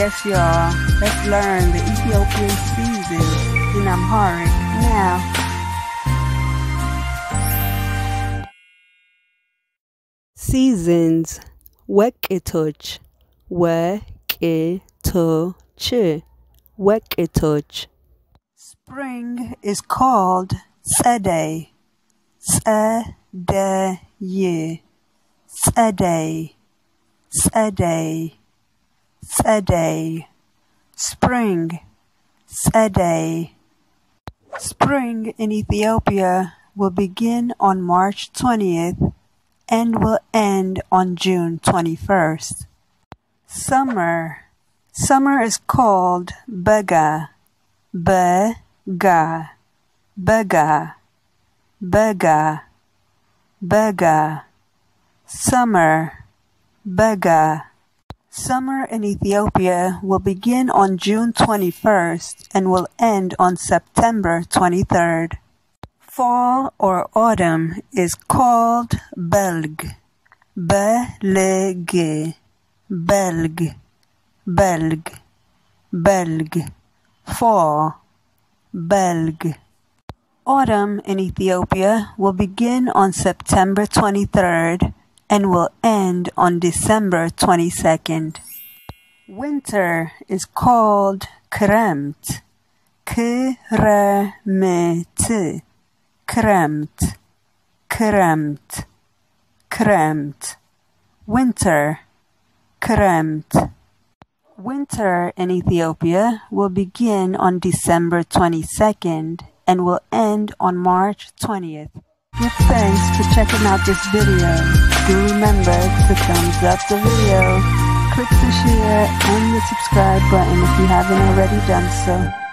Yes, y'all. Let's learn the Ethiopian season in Amharic now. Seasons. Weketoch. Weketoch. Weketoch. Spring is called Sede. Sede. Sede. Sede. Sede, spring, Sede. Spring in Ethiopia will begin on March 20th and will end on June 21st. Summer. Summer is called Bega, Bega, Bega, Bega, Bega. Summer. Bega. Summer in Ethiopia will begin on June 21st and will end on September 23rd. Fall or autumn is called Belg. Belg. Belg. Belg. Belg. Fall. Belg. Autumn in Ethiopia will begin on September 23rd and will end on December 22nd. Winter is called Kremt. Kremet. Kremt. Kremt. Kremt. Winter. Kremt. Winter in Ethiopia will begin on December 22nd and will end on March 20th. Give thanks for checking out this video. Do remember to thumbs up the video, click the share and the subscribe button if you haven't already done so.